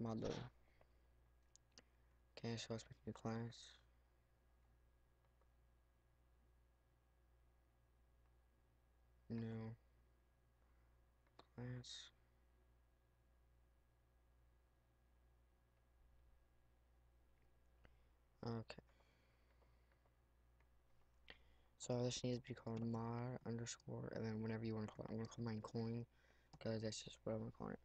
Loader. Okay, so let's a class. New class. Okay. So this needs to be called mod underscore and then whenever you want to call it, I'm gonna call mine coin because that's just what I'm gonna call it.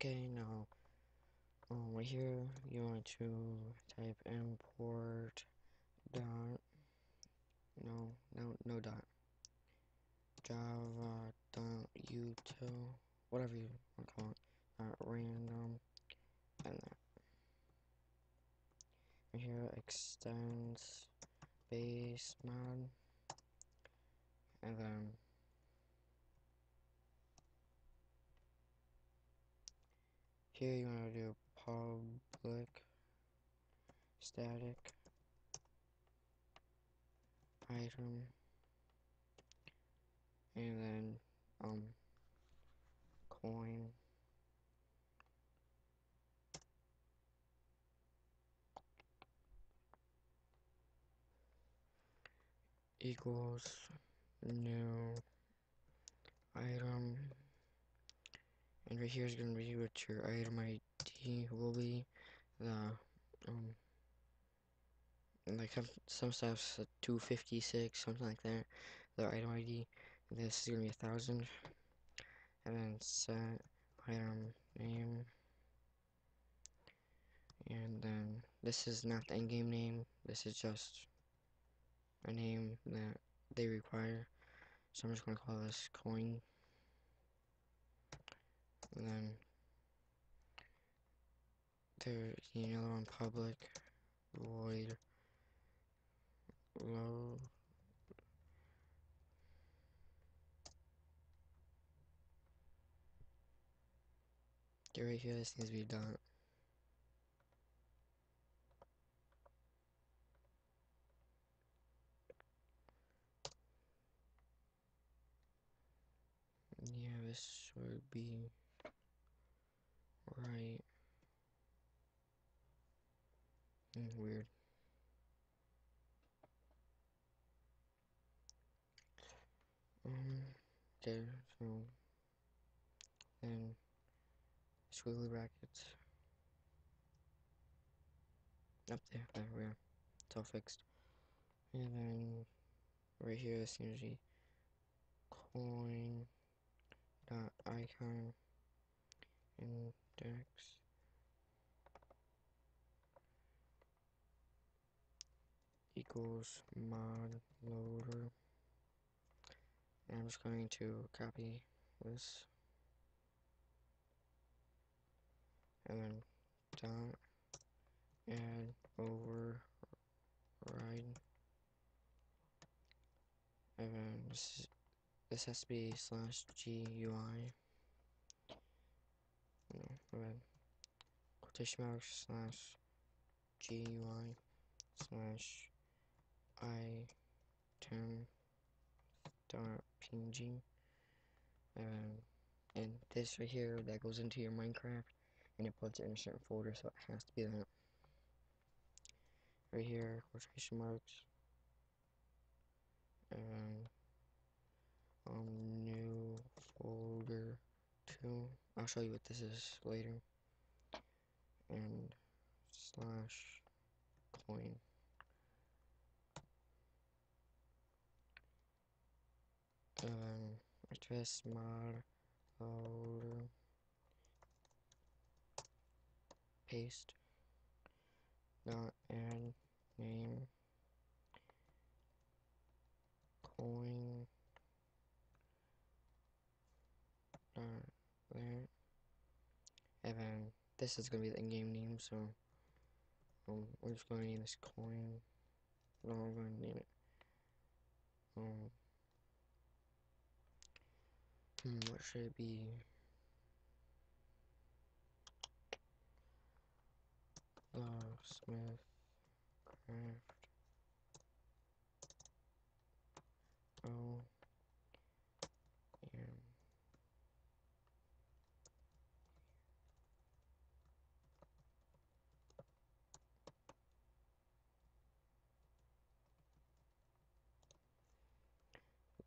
Okay, now um, right here you want to type import dot no no no dot. Java dot util whatever you want to call it dot random and that. Right here extends base mod and then here you want to do public static item? And then um coin. Equals new item and right here is going to be what your item ID will be. The um like some, some stuff's 256 something like that. The item ID this is gonna be a thousand. And then set item name. And then this is not the in-game name. This is just a name that they require. So I'm just gonna call this coin and then there's another one public void low Get right here, this needs to be done. Yeah, this should be right. Weird. Um, okay, so then squiggly brackets up there, there we are. It's all fixed. And then right here, needs coin dot icon index equals mod loader and I'm just going to copy this. And then dot add override. And then this, this has to be slash GUI no, then quotation marks slash GUI slash item dot png um, and this right here that goes into your Minecraft and it puts it in a certain folder so it has to be that. Right here quotation marks. And um new folder 2 I'll show you what this is later. And slash coin um address mod loader paste dot add name coin dot there. And then this is gonna be the in-game name so um we're just gonna name this coin. No I'm gonna name it. Um Hmm, what should it be? The Smith Craft. Oh.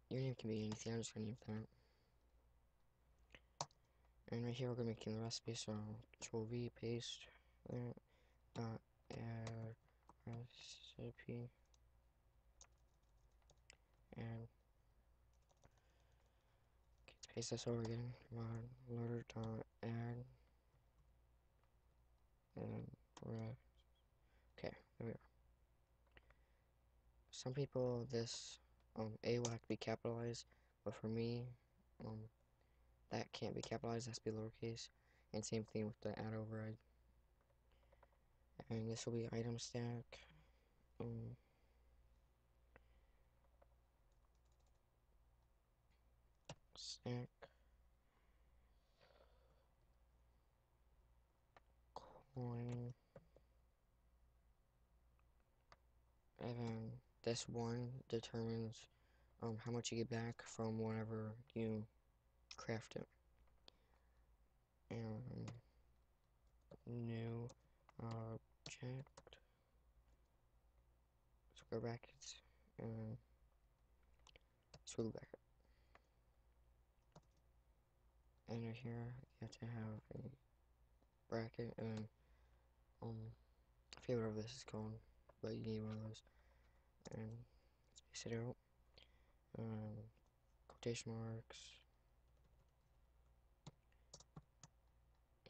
And your name can be anything, I'm just gonna name that. And right here we're gonna make the recipe, so control V, paste that, dot add recipe, and paste this over again, mod loader dot add, and ref, okay, there we go. Some people, this um, A will have to be capitalized, but for me, um, that can't be capitalized, has to be lowercase. And same thing with the add override. And this will be item stack. Um, stack. Coin. And then this one determines um, how much you get back from whenever you craft it. And new object, square brackets, and squiggle bracket. And right here, you have to have a bracket, and um, I forget whatever this is called, but you need one of those. And space it out. Um, quotation marks.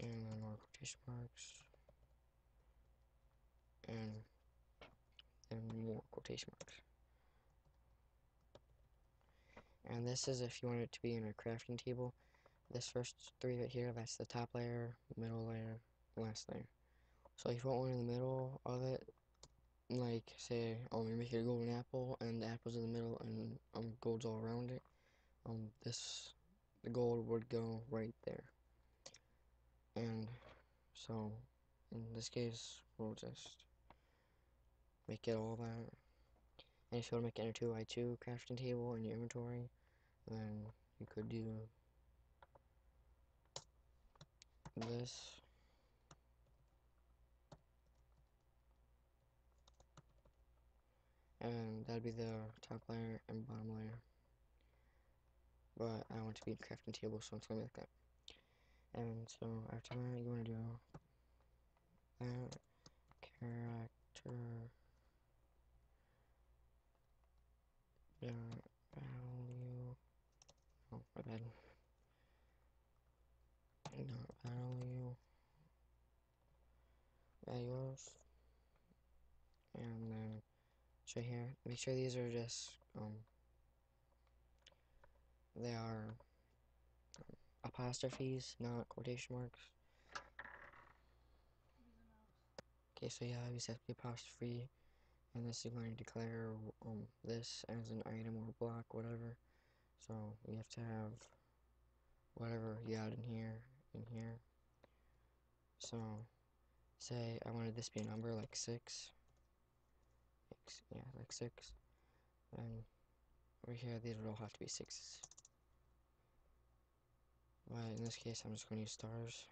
And then more quotation marks. And then more quotation marks. And this is if you want it to be in a crafting table. This first three right here that's the top layer middle layer last layer. So if you want one in the middle of it like say um you're making a golden apple and the apple's in the middle and um gold's all around it um this the gold would go right there so in this case we'll just make it all that. And if you want to make into a 2 crafting table in your inventory then you could do this. And that'd be the top layer and bottom layer. But I want to be a crafting table so it's gonna be like that and so after that, you want to do that character dot value. Oh, my bad. Dot value values, and then show here. Make sure these are just um they are apostrophes, not quotation marks. Okay, so yeah, have to be apostrophe, and this is going to declare um, this as an item or block, whatever. So you have to have whatever you add in here, in here. So, say I wanted this to be a number like 6. yeah, like 6. And over here, these would all have to be 6s. But in this case, I'm just going to use stars.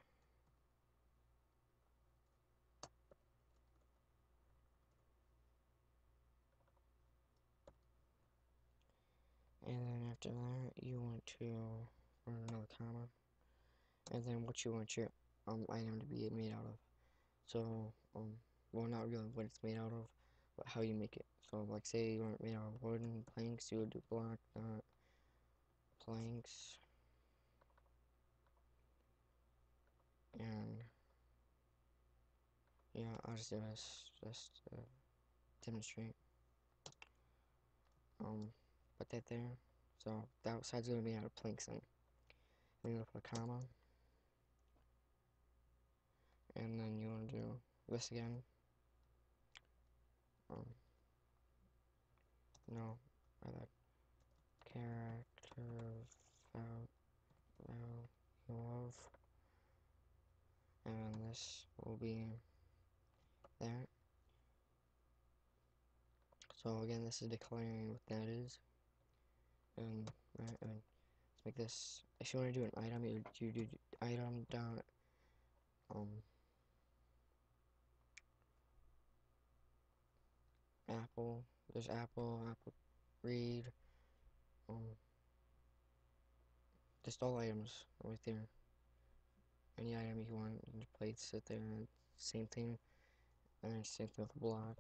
And then after that, you want to run another comma. And then what you want your um, item to be made out of. So, um, well, not really what it's made out of, but how you make it. So, like, say you want it made out of wooden planks, you would do block, not planks. And yeah, I'll just do this just to demonstrate. Um, put that there. So the outside's gonna be out of planks and then you put a comma. And then you wanna do this again. Um, no, I like character this will be there. So again, this is declaring what that is. And right, and let's make this. If you want to do an item, you you do item dot um apple. There's apple, apple red. Um, just all items right there. Any item you want, just place it there. Same thing. And then same thing with block.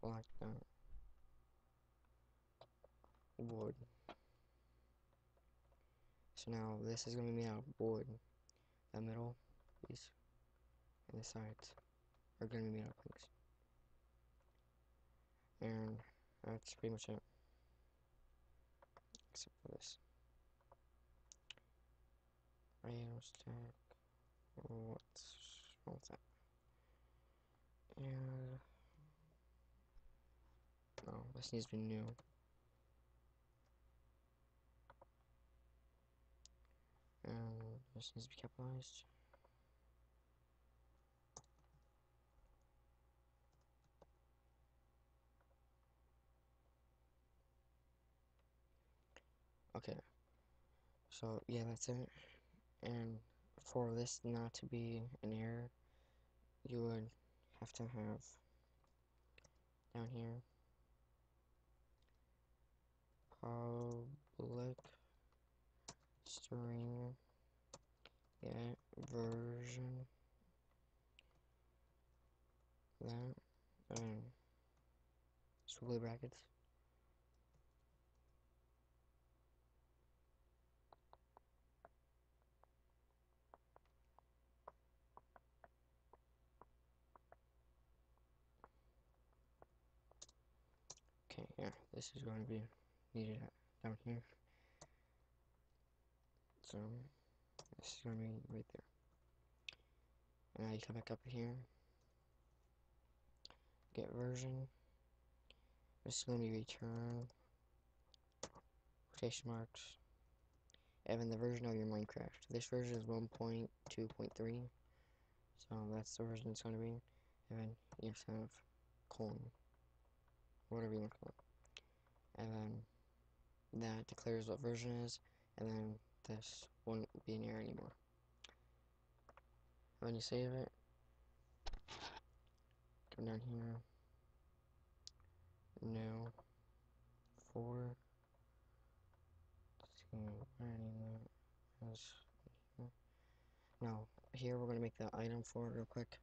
Block dot wood. So now this is going to be made out of wood. The middle piece and the sides are to be made out of planks. And that's pretty much it. Except for this. Item stack. What's with that? And oh, this needs to be new. And this needs to be capitalized. Okay. So yeah, that's it. And for this not to be an error, you would have to have down here public string get version that um, and squiggly brackets yeah, this is going to be needed down here. So, this is going to be right there. And now you come back up here. Get version. This is going to be return. Quotation marks. Then the version of your Minecraft. This version is 1.2.3. So that's the version it's going to be. You have colon whatever you want to call it. And then that declares what version is, and then this won't be an error anymore. When you save it, come down here, new, four, Now, here we're going to make the item for it real quick.